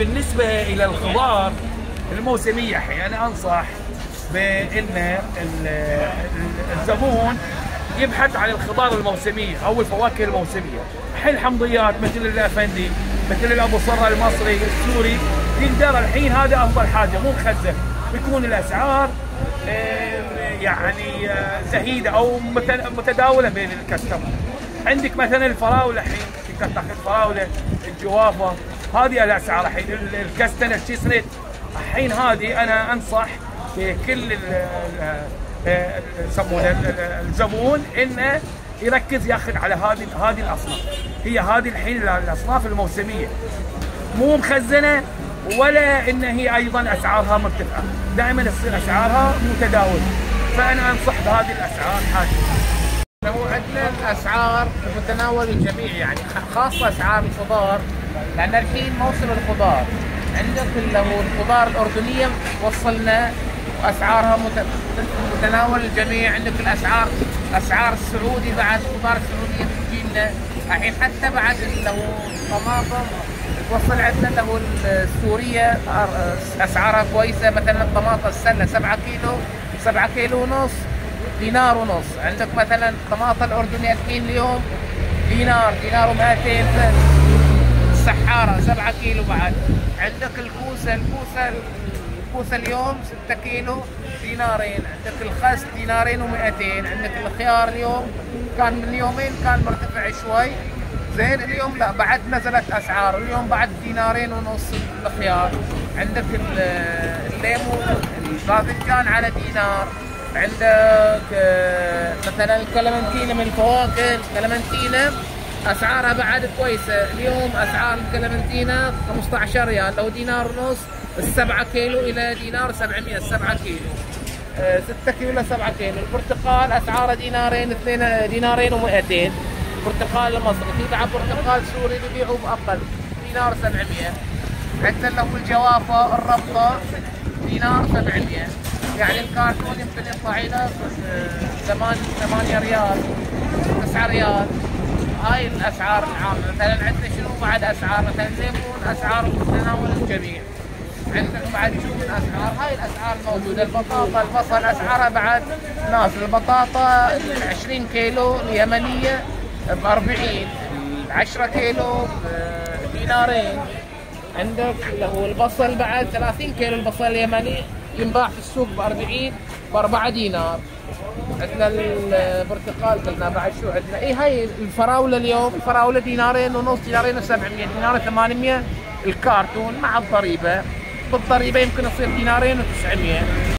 بالنسبة إلى الخضار الموسمية الحين أنا أنصح بإن الزبون يبحث عن الخضار الموسمية أو الفواكه الموسمية. الحين الحمضيات مثل الأفندي مثل الأبو صرة المصري السوري. يقدر الحين هذا أفضل حاجة مو مخزن بيكون الأسعار يعني آه، زهيدة أو متداولة بين الكاستمر. عندك مثلا الفراولة الحين تقدر تأخذ فراولة الجوافة. هذه الأسعار الحين الكستنه الشيسنت الحين هذه أنا أنصح في كل يسمونه الزبون إنه يركز ياخذ على هذه هذه الأصناف. هي هذه الحين الأصناف الموسمية. مو مخزنة ولا إن هي أيضا أسعارها مرتفعة. دائما تصير أسعارها متداولة. فأنا أنصح بهذه الأسعار حاجة هو عندنا الأسعار متناول الجميع يعني خاصة أسعار الخضار. لأن الحين موسم الخضار. عندك اللي هو الخضار الأردنية وصلنا وأسعارها متناول الجميع. عندك الأسعار اسعار السعودي بعد الخضار السعودية بتجي لنا. الحين حتى بعد اللي هو الطماطم توصل عندنا اللي هو السورية أسعارها كويسة. مثلا الطماطم السلة 7 كيلو 7 كيلو ونص دينار ونص. عندك مثلا الطماطم الأردنية الحين اليوم دينار دينار و200 السحاره 7 كيلو بعد. عندك الكوسة الكوسة الكوسة اليوم 6 كيلو دينارين. عندك الخس دينارين و200 عندك الخيار اليوم كان من يومين كان مرتفع شوي. زين اليوم لا بعد نزلت أسعار. اليوم بعد دينارين ونص الخيار. عندك الليمون الباذنجان على دينار. عندك آه، مثلا الكلمنتينه من الفواكه الكلمنتينه أسعارها بعد كويسه اليوم أسعار الكلمنتينه 15 ريال. لو دينار ونص السبعة كيلو إلى دينار 700 7 كيلو. 6 آه، كيلو ل 7 كيلو. البرتقال أسعاره دينارين اثنين دينارين و200 برتقال المصري. في بعد برتقال سوري بيبيعوا بأقل. دينار 700 عندنا لو الجوافه الربطة دينار 700 يعني الكارتون يمكن يطلع إلى 8 8 ريال 9 ريال. هاي الأسعار العامة. مثلا عندنا شنو بعد أسعار؟ مثلا الليمون أسعار متناول الجميع عندك بعد شنو من اسعار هاي الأسعار الموجوده البطاطا البصل أسعارها بعد ناس البطاطا 20 كيلو اليمنية ب 40 10 كيلو بدينارين عندك اللي هو البصل بعد 30 كيلو البصل اليمني ينباع في السوق ب 40 ب 4 دينار. عندنا البرتقال قلنا بعد شو عندنا. اي هاي الفراولة اليوم الفراولة دينارين ونص دينارين و700 دينار 800 الكارتون مع الضريبة بالضريبة يمكن يصير دينارين و900